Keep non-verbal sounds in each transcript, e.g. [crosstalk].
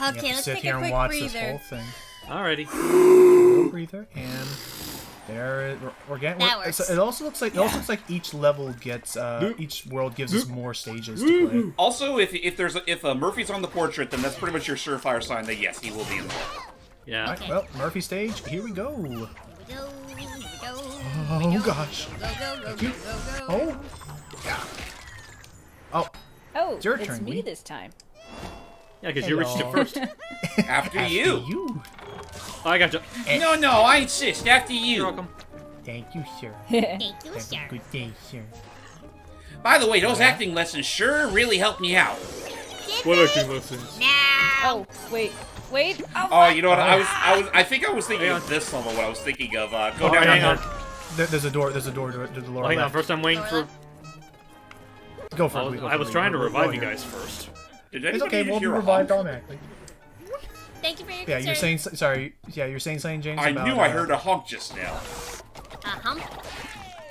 have Okay, let's sit take here a and quick watch this whole thing. Alrighty. Little breather, and there it- we're, we're getting. That we're- works. it also looks like it also looks like each level gets uh, each world gives us more stages to play. Also, if if there's a, if uh, Murphy's on the portrait, then that's pretty much your surefire sign that yes, he will be in the world. Yeah. Alright, well, Murphy stage, here we go. Here we go. Here we go. Oh gosh. Go, go, go, go, you. go, go. Oh. Oh, Oh, It's your it's turn, me Wee. this time. Yeah, because you reached it Hello. first. [laughs] After after you. you. Oh, I got you. No, no, I insist. After you. You're welcome. Thank you, sir. [laughs] Thank you, Have sir. good day, sir. By the way, those acting lessons sure really helped me out. What acting lessons? Now. Oh, wait. Wait. Oh, Oh, you know what? I was, I was, I think I was thinking of this level when I was thinking of uh, go Oh, down. hang on. There, there's a door. There's a door to, to the lower Oh, hang on. left. First, I'm waiting for. Go for I was, I was trying to We're- we're revive you guys first. Did It's okay. We'll be hear revived automatically. Thank you for your Yeah, you're saying sorry. Yeah, you're saying something, James. I about, knew I uh, heard a honk just now. A hump.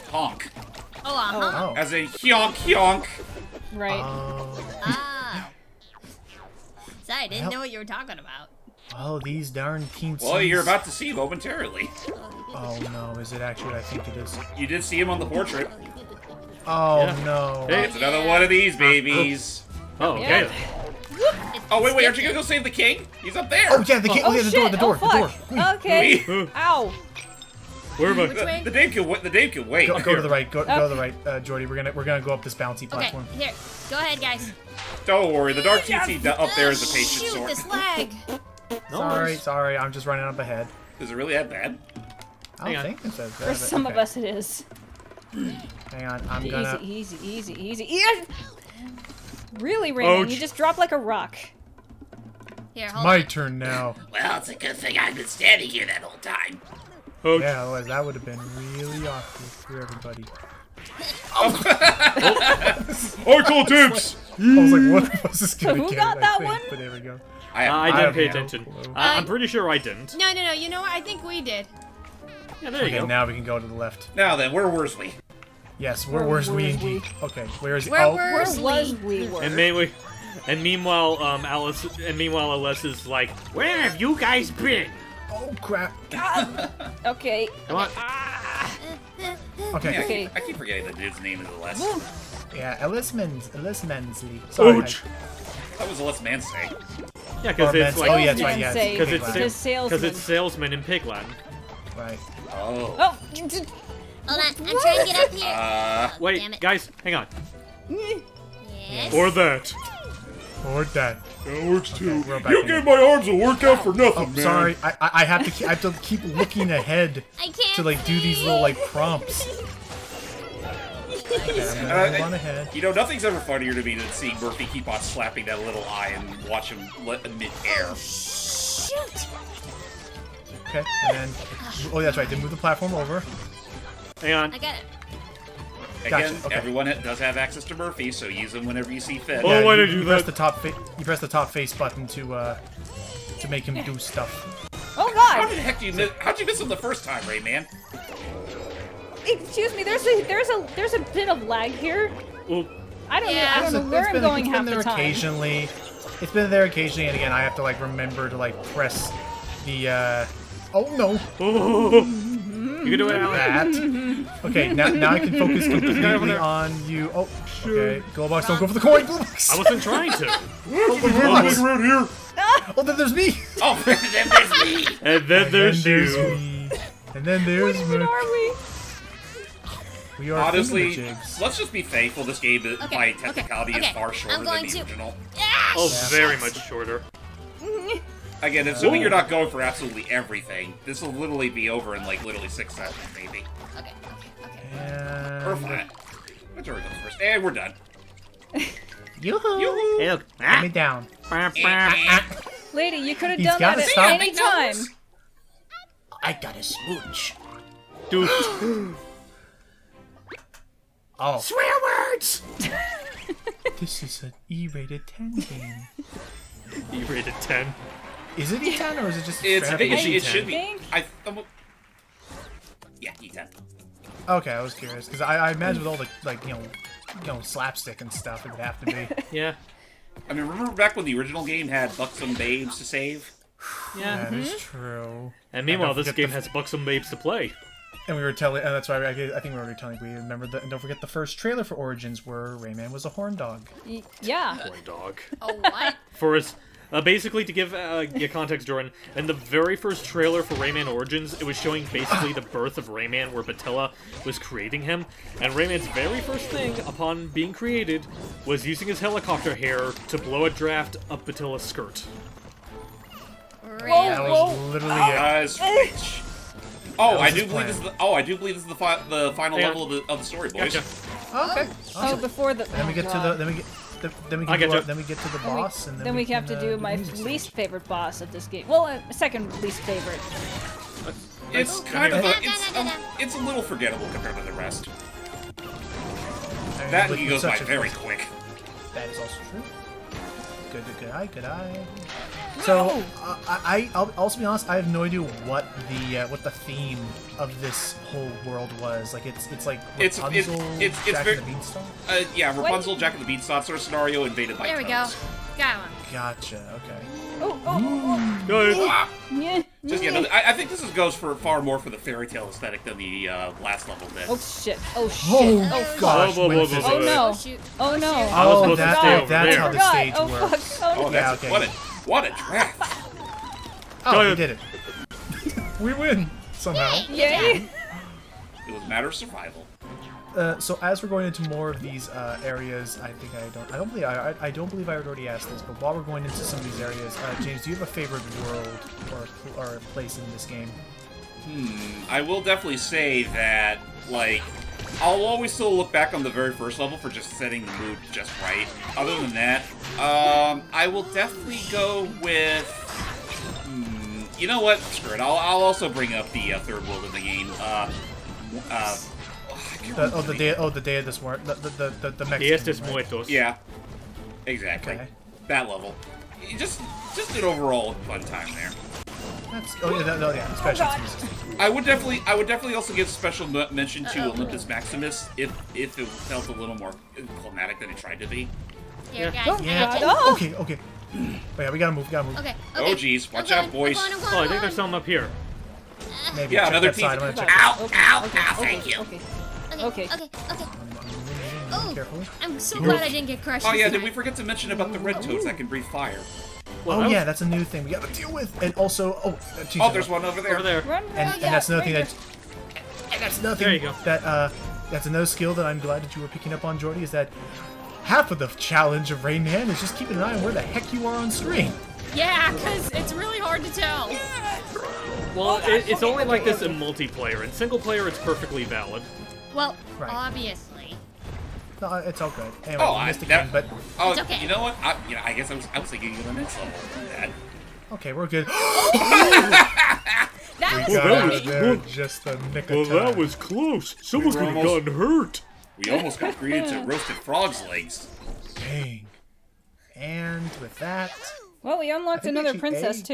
Honk. Oh, a hump. Oh. As in hyonk hyonk. right. Oh. Ah. Sorry, I didn't Well- know what you were talking about. Oh, these darn teens. Well, you're about to see momentarily. Oh no, is it actually what I think it is? You did see him on the portrait. Oh Yeah. no. Hey. It's another one of these babies. Oh, okay. Yeah. Oh wait, wait, aren't you gonna go save the king? He's up there. Oh yeah, the, oh, Oh, yeah, the shit. door, the door, oh, the door. Okay. Ow. [laughs] Where am I? Which way? The, the Dave can wait. The Dave can wait. Go, go to the right. Go, go Oh. to the right, uh, Jordy. We're gonna we're gonna go up this bouncy platform. Okay, platform. here. Go ahead, guys. Don't worry, the dark TT d- up there is a Oh, patient Shoot, sword. this lag. [laughs] Sorry, sorry. I'm just running up ahead. Is it really that bad? I don't think it's that bad. For but some of us, it is. Hang on, I'm gonna. Easy, easy, easy, easy. Yeah. Really, Rayman? Ouch. You just dropped like a rock. Here, hold My on. turn now. [laughs] Well, it's a good thing I've been standing here that whole time. Oh, Yeah, otherwise that would have been really awkward for everybody. [laughs] I call dibs. I was like, what was this gonna who get? got I that think, one? But there we go. I, Uh, I I didn't have pay no attention. clue. I, I'm pretty sure I didn't. No, no, no. You know what? I think we did. Yeah, there you Okay, go. now we can go to the left. now then, where was we? Yes, where, Where- where's we indeed? Okay, where is Where oh, Where Where's was we? we were? And mainly, and meanwhile, um, Alice, and meanwhile, Alice is like, "Where have you guys been?" oh crap. [laughs] Okay. Come on. Okay. Yeah, I, Okay. keep, I keep forgetting the dude's name is Les. Yeah, Ellis Mens, Ellis Mensley. Sorry. Ouch. That was a Les Yeah, because it's like, oh yeah, that's right. Yeah, because it's Pigland. Because because salesman. it's salesman in Pigland. right. Oh. Oh. Hold [laughs] on. I'm trying to get up here. Uh, Oh, Wait, guys, hang on. Yes. Or that. Or that. That works too. we're you gave my arms a workout for nothing, Oh, man. sorry. I, I I have to keep, I have to keep looking ahead to like do these little like prompts. [laughs] Okay, I'm Uh, on ahead. you know, nothing's ever funnier to me than seeing Murphy keep on slapping that little eye and watch him let mid-air. Shoot. Okay, and then oh that's right. Then move the platform over. Hang on. I got it. Again, Gotcha, okay. everyone does have access to Murphy, so use them whenever you see fit. Oh, why you, did you you press the top you press the top face button to uh to make him do stuff. Oh God! How God. the heck did you miss? How'd you miss him the first time, Rayman? Excuse me. There's a there's a there's a bit of lag here. I don't Yeah. know. I don't know It's where I'm been- going it's half been there the time. occasionally. It's been there occasionally, and again, I have to like remember to like press the. uh... Oh no, oh. [laughs] You can do it, Alex. that. Okay, now now I can focus [laughs] completely on you. Oh, okay. Globox, don't go for the coin. Globox. [laughs] I [laughs] wasn't trying to. Globox. around here. Oh, then there's me. Oh, then there's me. And then there's and you. me. And then there's What even Mook. are we? We are Honestly, let's just be thankful this game, uh, Okay, by okay, technicality, is far shorter I'm than going the to- original. Oh, Yeah. very much shorter. Again, assuming you're not going for absolutely everything, this will literally be over in like literally six seconds, maybe. Okay, okay, okay. Or And... five. Let's already go first. And we're done. [laughs] Yoo-hoo. Yoo-hoo. Hey, look. Put me down. Lady, you could have done that at stop. any time. I got a smooch. Dude. [gasps] Oh, Swear words! [laughs] this is an E-rated 10 game. [laughs] You rated 10. Is it E10 or is it just It's, straight up it, should- it should be. think- I, um, yeah, E10. Okay, I was curious because I, I imagine with all the like you know, you know slapstick and stuff, it would have to be. [laughs] Yeah. I mean, remember back when the original game had buxom babes to save? Yeah. That is mm-hmm. true. And meanwhile, don't this game the- has buxom babes to play. And we were telling, and that's why I, I think we were already telling. We remember the, and don't forget the first trailer for Origins where Rayman was a horn dog. Y- yeah. Boy, dog. Oh, what? For his, uh, basically to give uh, get context, Jordan, in the very first trailer for Rayman Origins, it was showing basically the birth of Rayman, where Betilla was creating him, and Rayman's very first thing upon being created was using his helicopter hair to blow a draft up Betilla's skirt. Really? That was literally it. Guys, rich. Oh, I do his believe this is the. Oh, I do believe this is the fi- the final Hang on. level of the, of the story, boys. Gotcha. Oh, okay. Oh, before the. Then we oh, get to the. God. Then we get. The, then we I can do getcha. our, then we get to the Then we- boss, and then, then we have can, to uh, do the my least stage. favorite boss of this game. Well, uh, second least favorite. It's kind of a, it's da, da, a, it's a little forgettable compared to the rest. I mean, That he goes by very quick. That is also true. Good, good, good eye, good eye. So, uh, I, I, I'll also be honest. I have no idea what the uh, what the theme of this whole world was. Like, it's it's like it's, it's, it's, it's Jack very- and the Beanstalk. Uh, yeah, Rapunzel, Jack and the Beanstalk sort of scenario invaded by There we go. Got one. Gotcha. Okay. Oh, oh, Good. Ah, oh, yeah. Just yeah, yeah. no, I, I think this is, goes for far more for the fairy tale aesthetic than the uh, last level did. Oh shit. Oh shit. Oh, Oh, gosh. Whoa, whoa, when whoa, whoa, Oh no. Oh, shoot. Oh no. I was Oh, supposed to that, stay over that's there. how the stage oh, works. Fuck. Oh, Oh, that's Yeah, okay. what a what a draft! Oh, Go we did it. we win somehow. Yay. It was a matter of survival. Uh, so as we're going into more of these uh, areas, I think I don't. I don't believe I, I. Don't believe I had already asked this, but while we're going into some of these areas, uh, James, do you have a favorite world or or place in this game? Hmm, I will definitely say that, like, I'll always still look back on the very first level for just setting the mood just right. Other than that, um, I will definitely go with. Hmm, you know what? Screw it. I'll, I'll also bring up the uh, third world in the game. Uh, uh, The, oh, the day. Oh, the day of this war. The the the the, the Mexican. Diez de right? Muertos. yeah, exactly. Okay. That level. Just, just an overall fun time there. That's, oh yeah, that, oh, yeah. Especially God. music. I would definitely, I would definitely also give special mention to Olympus Maximus if if it felt a little more climatic than it tried to be. Here, Yeah. guys. Yeah. Oh, oh. Okay. Okay. Oh, yeah, we gotta move. We gotta move. Okay, oh, okay. Oh, geez, watch I'm out, boys. I'm going, I'm going, Oh, I think there's something up here. Maybe Yeah, check another that side. I'm team- gonna check. Ow, Okay, ow, okay, ow, okay, thank you. Okay. Okay, Okay. okay, okay. Oh. Oh, Carefully. I'm so glad I didn't get crushed. Oh yeah, time. did we forget to mention about the red toads that can breathe fire? Well, oh that yeah, that's a new thing we gotta deal with. And also, oh, geez, Oh, there's one over there. over there. Run, run. And, yeah, and that's another thing that. And that's another thing There you go. that uh, that's another skill that I'm glad that you were picking up on, Jordy. Is that half of the challenge of Rayman is just keeping an eye on where the heck you are on screen. Yeah, because it's really hard to tell. Well, it, it's only like this in multiplayer. In single player, it's perfectly valid. Well, Right. obviously. No, uh, it's all good. Anyway, Oh, you I, missed that, again, but oh, It's okay. you know what? I, you know, I guess I was, I was thinking of the next level. Dad. okay, we're good. [laughs] That we was got that was- there just a nick of Well, time. that was close. Someone were could have gotten hurt. We almost got greeted to roasted frogs' legs. Dang. And with that, Well, we unlocked another princess A- too.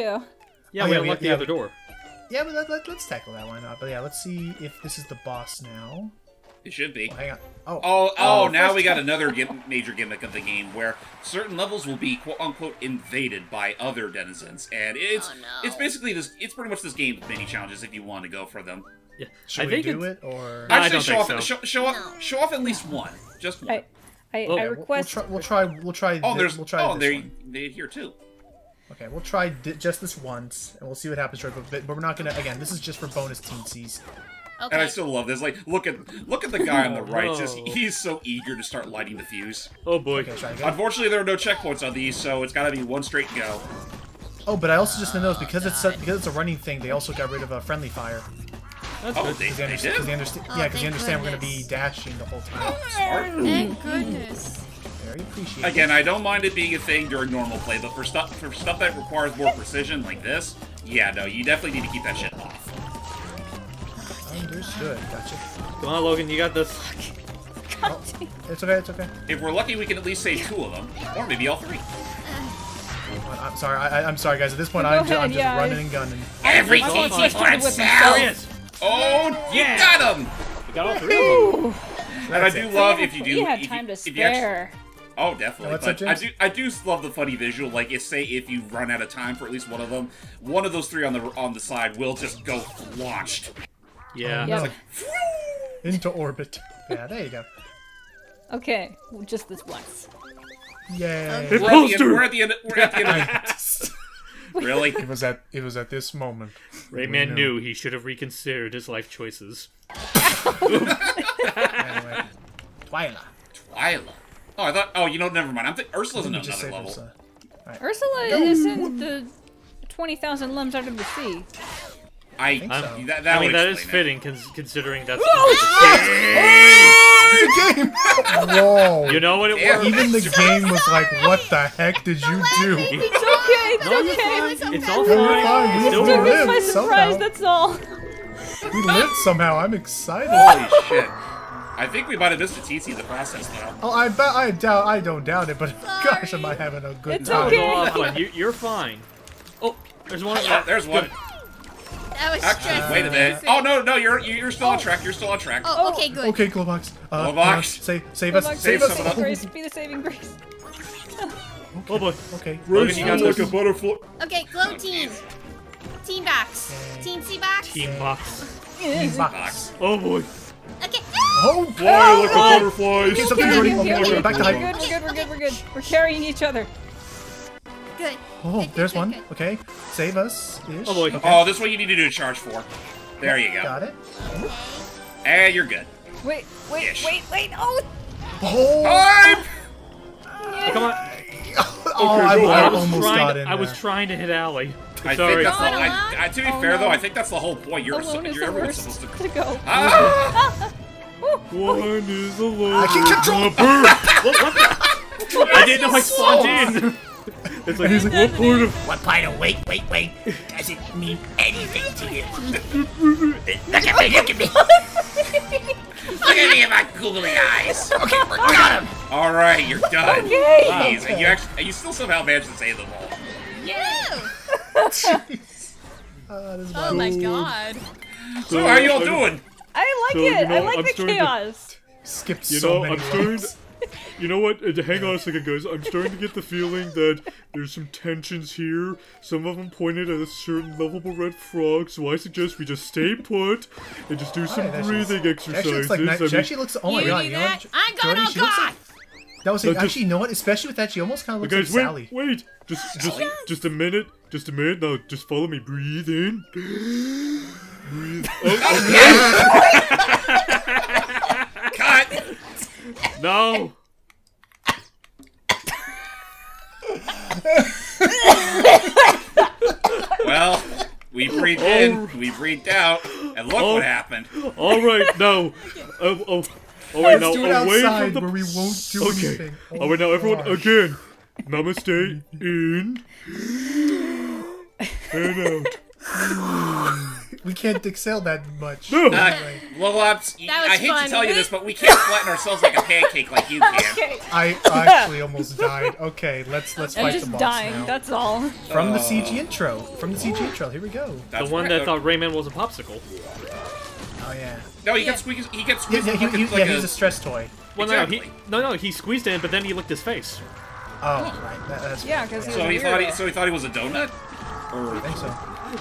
Yeah, Oh, we yeah, unlocked we- the yeah. other door. yeah, but let, let, let's tackle that one up. But yeah, let's see if this is the boss now. It should be. Oh, hang on. Oh, Oh, oh, Oh, now we got another [laughs] gim- major gimmick of the game where certain levels will be quote unquote invaded by other denizens, and it's Oh, no. it's basically this. It's pretty much this game's mini challenges if you want to go for them. Yeah. should I we think do it's, it or? I I'd don't show think off, so. show, show off, show off at least one, just one. I, I, Well, I yeah, We'll- request. We'll try. We'll try. We'll try. oh, there's We'll try oh, they're they here too. Okay, we'll try di- just this once, and we'll see what happens. Right, but, but we're not gonna. Again, this is just for bonus teensies. Okay. And I still love this. Like, look at look at the guy on the Oh, [laughs] right. Just oh. he's so eager to start lighting the fuse. oh boy. Okay. Unfortunately, there are no checkpoints on these, so it's got to be one straight go. Oh, but I also just noticed because it's a, oh, because it's a running thing, they also got rid of a friendly fire. That's Oh, good. they, Because they they, did. understand. Because they understand. Oh, yeah, because they thank understand we're gonna be dashing the whole time. Oh, smart. Thank goodness. Very appreciated. Again, I don't mind it being a thing during normal play, but for stuff for stuff that requires more precision like this, yeah, no, you definitely need to keep that shit off. Understood. Gotcha. Come on, Logan, you got this. God damn. It's okay. It's okay. If we're lucky, we can at least save two of them, or maybe all three. I- I'm sorry. I, I- I'm sorry, guys. At this point, I'm, ju- ahead, I'm just yeah, running and gunning. Everything I'm he frustrated wants with now. myself. There he. Oh, you Yeah. got him! We got all three of them. And I do it. love You if you do. You had time to if you actually- spare. Oh, definitely. What's but that, I do, I do love the funny visual. Like, if say if you run out of time for at least one of them, one of those three on the on the side will just go launched. Yeah. Yeah. No. Into orbit. Yeah, there you go. Okay, well, just this once. Yay. It We're at the pulls through. We're at the end. We're at the end. [laughs] [laughs] really? It was at it was at this moment. Rayman No. knew he should have reconsidered his life choices. Anyway. Twyla. Twyla. Oh, I thought. Oh, you know, never mind. I'm th- Ursula's in Let me just another level. there's a- Ursula is in the 20,000 Lums under the sea. I. think so. that I mean, that is it. fitting, cons- considering that's. game. Whoa. you know what it Damn. was? Even the game was like, "What the heck did you do?" It's okay, it's No, you're okay. It's all You're fine. fine. It's You still still Don't live my surprise, somehow. that's all. We lived somehow. I'm excited. Holy shit! I think we might have missed a teensy in the process, now. Oh, I bet I doubt. I don't doubt it. But [laughs] gosh, am I having a good It's time? okay. Go off. You, you're fine. Oh, there's one. Oh, [laughs] there's one. That was Actually, wait a minute. Oh no, no, you're you're still on track. You're still on track. Oh, okay, good. Okay, Globox. Uh, Globox. uh, save, save Go us. back, Save be us. the saving grace, be the saving grace. Oh boy. Okay. Logan, you got like a butterfly. Okay, glow team. Team backs. Okay. Team C backs. Team box. Team [laughs] Box. Oh boy. Okay. Oh, Fly like a oh, butterfly. Okay, something Okay, okay, Okay, okay, okay, back to We're good, we're good, we're good, we're good. We're carrying each other. Good. Oh, there's one. good. Okay, save us. Ish. Oh, boy. Okay. Oh, this one you need to do a charge for. There you go. Got it. And you're good. Wait, wait, Ish. wait, wait. Oh, Oh, Time! Come on. [laughs] oh I, I I was almost trying. got To, in I was there. trying to hit Allie. I Sorry. think that's the, I, I, to be Oh, fair though. I think that's the whole point. You're, alone is you're the everyone's supposed to. to go. [laughs] Ah! One is alone. I can control. What, what the? [laughs] I didn't know I spawned in. [laughs] It's like, He's like, what part of? What part of wait, wait, wait doesn't mean anything to you? [laughs] look at me, look at me. [laughs] look at me in my googly eyes. Okay, we got him. All right, you're done. Okay. Jeez, and you actually, and you still somehow managed to save them all. Yeah. Ah, this is Oh my god. So how are you all doing? I like So, you it. I like I'm the starting to- chaos. skipped You so know, many I'm starting. Levels. [laughs] To, you know what? Uh, hang on a second, guys. I'm starting to get the feeling that there's some tensions here. Some of them pointed at a certain lovable red frog. So I suggest we just stay put and just do some Alright, that breathing she's- She actually exercises. looks like ni- I she mean, actually looks. Oh my You god! You know that? what? I'm Jordy, gonna she looks like. That was No, actually. just- You know what? Especially with that, she almost kind of looks guys, like wait, Sally. wait. Just, [laughs] just, just a minute. Just a minute. Now, just follow me. Breathe in. [gasps] Breathe. [laughs] Oh, Cut. No. Well, we breathed oh. in, we breathed out, and look Oh. what happened. All right. No. Oh, oh. Oh wait, Let's do it away outside from the where we won't do Okay. anything. Oh, All right, now everyone oh, again. Namaste in and out. We can't excel that much. No. Uh, well, y- That was I hate fun. to tell you this, but we can't [laughs] flatten ourselves like a pancake like you can. Okay. I [laughs] actually almost died. Okay, let's let's I'm fight the just boss dying. now. That's all. From the CG intro. From the CG intro. Here we go. The one right. that thought Rayman was a popsicle. Oh yeah. No, he Yeah. gets squeezed. He gets Yeah, squeezed. yeah, like he, a- he, like yeah, a- he's a stress toy. Well, no, Exactly. he no, no, he squeezed in, but then he licked his face. Oh, right. That, that's Yeah, 'cause he So he Weirdo. thought he. So he thought he was a donut. Or I think so.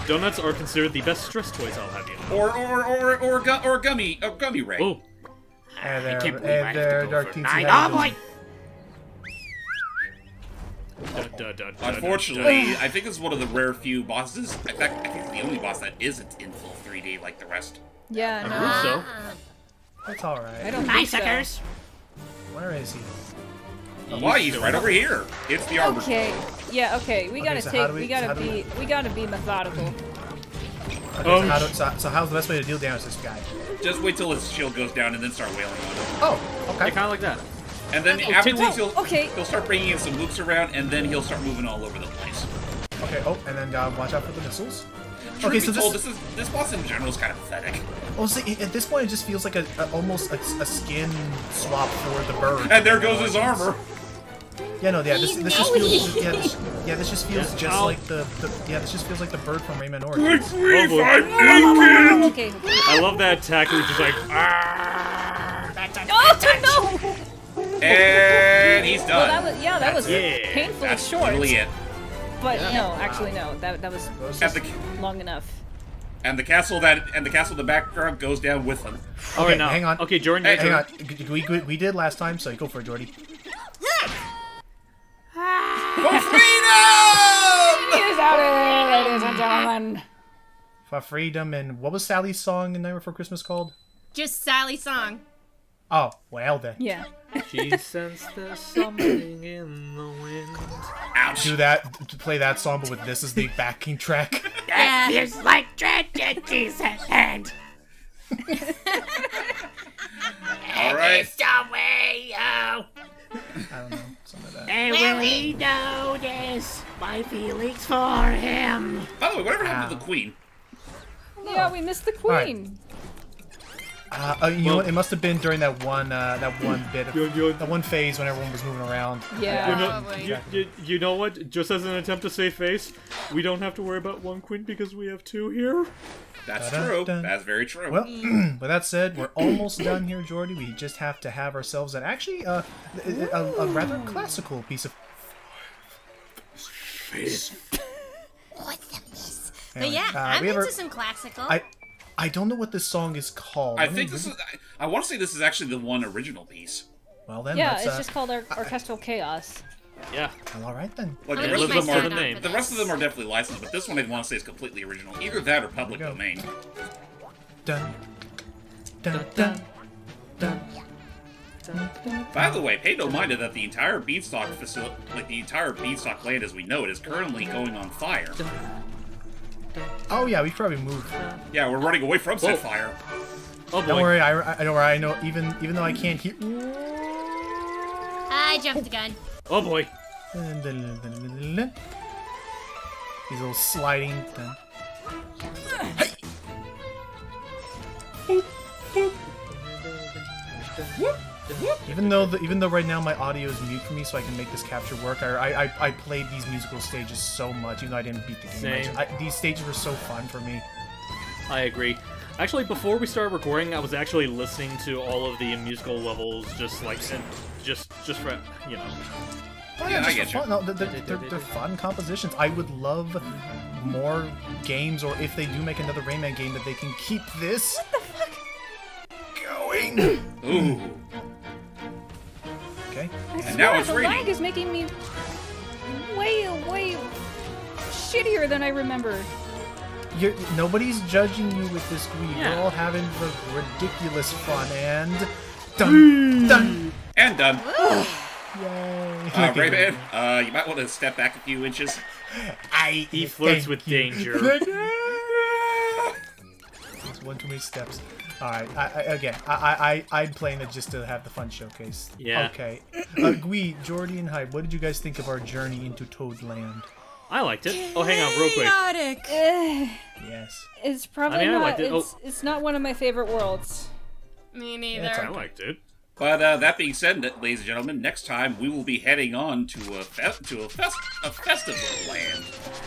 Donuts are considered the best stress toys. I'll have you know. Or or or or gu- or gummy a gummy ray. Oh, Hey there, can't believe hey I have to there, go Dark for nine. Oh you boy! doing? da, da, da, da, da, Unfortunately, I think it's one of the rare few bosses. In fact, I think it's the only boss that isn't in full 3D like the rest. Yeah, da. no. I believe so. That's all right. I don't Hi, think so. suckers! Where is he? Why? He's right over here. It's the arbor. Okay. Yeah. Okay. We gotta so take. we- we, gotta do we- be. We gotta be methodical. Okay, Oh, so, how do, so, so how's the best way to deal damage to this guy? Just wait till his shield goes down and then start wailing on him. Oh, Yeah, okay. kind of like that. And then Oh, afterwards, Tinsel. he'll Okay. he'll start bringing in some loops around, and then he'll start moving all over the place. Okay. Oh, and then uh, watch out for the missiles. Truth Okay, be so told, this. this is this boss in general is kind of pathetic. Oh, see, at this point, it just feels like a, a almost a, a skin swap for the bird. And there goes his armor. Yeah, no, yeah, this, this just He's feels, yeah, this, yeah, this just feels Yeah. [laughs] just Ow. like the, the, yeah, this just feels like the bird from Rayman Origins. Oh, boy. Okay. I love that attack. It was just like, ah. Oh no! And he's done. Well, that was yeah, that was it. painfully That's short. literally it. But no, actually no. That that was And the, long enough. and the castle that and the castle in the background goes down with him. All Okay, right, now. hang on. Okay, Jordan, Hey, Hang on. We, we, we did last time, so go for it, Jordy. For [laughs] freedom! He's out of there, ladies and gentlemen. For freedom and what was Sally's song in Night Before Christmas called? Just Sally's song. Oh, well then. Yeah. She sensed there's something in the wind. Ouch. Do that, to play that song, but with this as the backing track. Yeah. Feels like tragedies ahead. All right. It's the way out. I don't know, something like that. And will he notice my feelings for him? By the way, whatever happened to the queen? Yeah, we missed the right. queen. Uh, uh, you Well- what? It must have been during that one, uh, that one [clears throat] bit of Yo, yo. that one phase when everyone was moving around. Yeah. You know, Probably. you, you, you know what? Just as an attempt to save face, we don't have to worry about one queen because we have two here. That's Dun, true. That's very true. Well, [clears throat] with that said, we're almost done here, Jordy. We just have to have ourselves an actually uh, a, a, a rather classical piece of. [laughs] But Anyway, yeah, uh, I'm into our- some classical. I, I don't know what this song is called. I Let think this is. I, I want to say this is actually the one original piece. Well then, Yeah, let's, it's uh, just called Or- [laughs] Orchestral Chaos. Yeah. well, all right then. Like the rest of them are. on name. The rest of them are definitely licensed, but this one I want to say is completely original. Either that or public There we go. domain. Dun, dun, dun, dun. By the way, pay no mind to that the entire Beanstalk facility, like the entire Beanstalk land as we know it, is currently going on fire. Oh yeah, we probably move. Yeah, we're running away from said fire. Oh boy. Don't worry, I, I don't worry. I know even even though I can't hear. I jumped the gun. Oh boy. These little sliding. Dun. Even though the, even though right now my audio is mute for me, so I can make this capture work. I I, I played these musical stages so much, even though I didn't beat the game. Same. just- I, these stages were so fun for me. I agree. Actually, before we started recording, I was actually listening to all of the musical levels, just like, and just, just for, you know. Oh, Yeah, I just get for you. fun. No, they're, they're, they're, they're fun compositions. I would love more games, or if they do make another Rayman game, that they can keep this What the fuck? going. [clears throat] Ooh. Okay. I And swear, now it's the raining. lag is making me way, way shittier than I remember. You're, nobody's judging you with this greed. Yeah. We're all having the ridiculous fun and dun dun. And done. Yay! Uh, Rayman, [laughs] uh, you might want to step back a few inches. I He flirts with you. danger. It's one too many steps. All right. I, I, again, I, I, I, I'm playing it just to have the fun showcase. Yeah. Okay. Uh, Gui, Jordy, and Hype, what did you guys think of our journey into Toadland? I liked it. Oh, hang on, real quick. Chaotic. Yes. it's probably I mean, I not. liked it. It's, Oh. it's not one of my favorite worlds. Me neither. I liked it. But uh, that being said, ladies and gentlemen, next time we will be heading on to a fe- to a, fest- a festival land.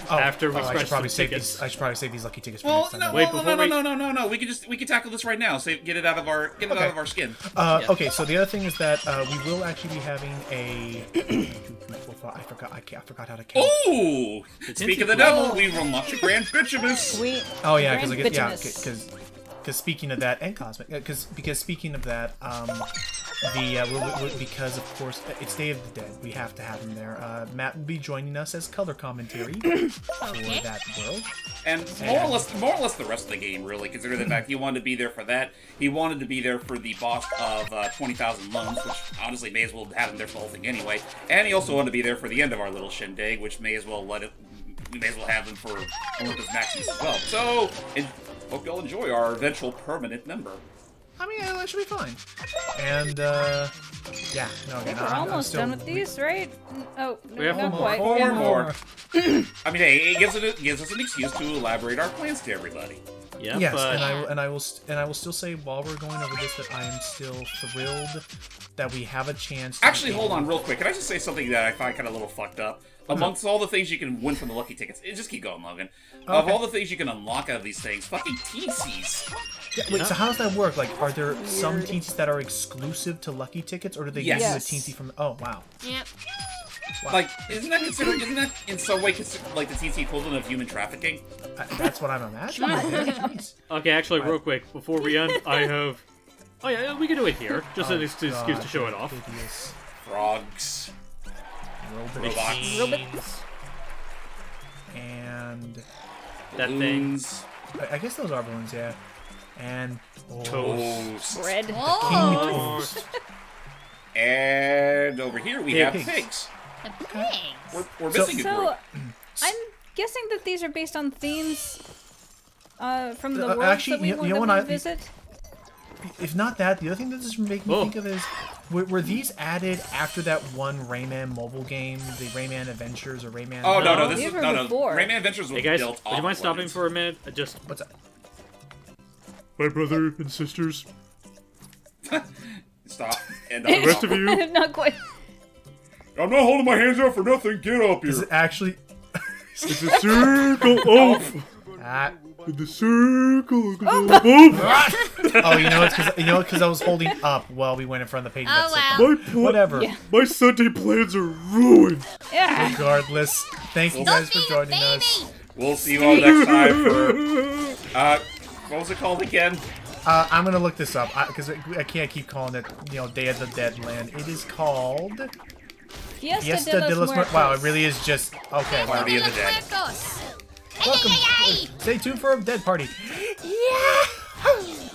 Oh, After we oh, I should probably save tickets. these. I should probably save these lucky tickets for Well, next time. no, Wait, well, no, no, we- no, no, no, no. We can just we can tackle this right now. Save, get it out of our get it Okay. out of our skin. Uh, Yeah. Okay, so the other thing is that uh, we will actually be having a. [coughs] I forgot. I, can't, I forgot how to count. Ooh! Speak of the devil, we will launch a grand bitumous. We. Oh yeah, because I get yeah, because because speaking of that and cosmic, because because speaking of that, um, the uh, we, we, we- because of course it's Day of the Dead, we have to have him there. Uh, Matt will be joining us as color commentary [coughs] for Okay. that world. And more or less, more or less the rest of the game, really, considering the [coughs] fact he wanted to be there for that. He wanted to be there for the boss of uh, 20,000 Lums, which honestly may as well have him there for the whole thing anyway. And he also wanted to be there for the end of our little shindig, which may as well let it. We may as well have him for Olympus Maximus as well. So, and hope y'all enjoy our eventual permanent member. I mean, uh, that should be fine. And uh, yeah, no, again, We're I'm, I'm almost done with these, right? Oh, no, We have not four quite. Four more. [clears throat] I mean, hey, it gives, it, it gives us an excuse to elaborate our plans to everybody. Yeah, yes, but and I will- and I will st- and I will still say while we're going over this that I am still thrilled that we have a chance. To Actually, hold on real quick. Can I just say something that I find kind of a little fucked up? Amongst all the things you can win from the lucky tickets, eh, just keep going, Logan. Of all the things you can unlock out of these things, fucking teensies. Yeah, wait, so how does that work? Like, are there some teensies that are exclusive to lucky tickets, or do they Yes. give you a Yes. teensy from? Oh wow. Yep. Like, isn't that considered? Isn't that in some way considered like the teensy equivalent of human trafficking? I, that's what I'm imagining. [laughs] okay, actually, real quick before we end, I have. Oh yeah, yeah, we can do it here, just an Oh, ex- excuse God, to show it off. hideous Frogs. robot. Robots. Robots. And That thing. I, I guess those are balloons, yeah. And oh, Toast. Toast. Bread. king Oh, toast. And over here we Yeah, have pigs. pigs. The. We're, we're So- missing a So. I'm guessing that these are based on themes uh, from the Uh, worlds actually, that we, you- want you know that what we I- visit. If not that, the other thing that this is making me Oh. think of is were, were these added after that one Rayman mobile game, the Rayman Adventures or Rayman? Oh no, no, No. this is were no, no. before. Rayman Adventures was Hey guys, built would you mind stopping for a minute? I Just What's that? my brother and sisters, [laughs] Stop. And [laughs] the rest of you. [laughs] Not quite. I'm not holding my hands out for nothing. Get up Is here. it actually? [laughs] It's a circle of Ah. the circle of Oh, you know it's because you know because I was holding up while we went in front of the page. Oh, wow. My pl- Whatever. Yeah. My Sunday plans are ruined. Yeah. Regardless, thank you guys for Don't be joining us. We'll see you all next time for [laughs] uh, what was it called again? Uh, I'm gonna look this up because I, I can't keep calling it, you know, Day of the Dead Land. It is called Fiesta, Fiesta de de los los Muertos. Wow, it really is just okay. Wow. Party of the Los Dead. Welcome. ay, ay, ay. Stay tuned for a dead party. Yeah.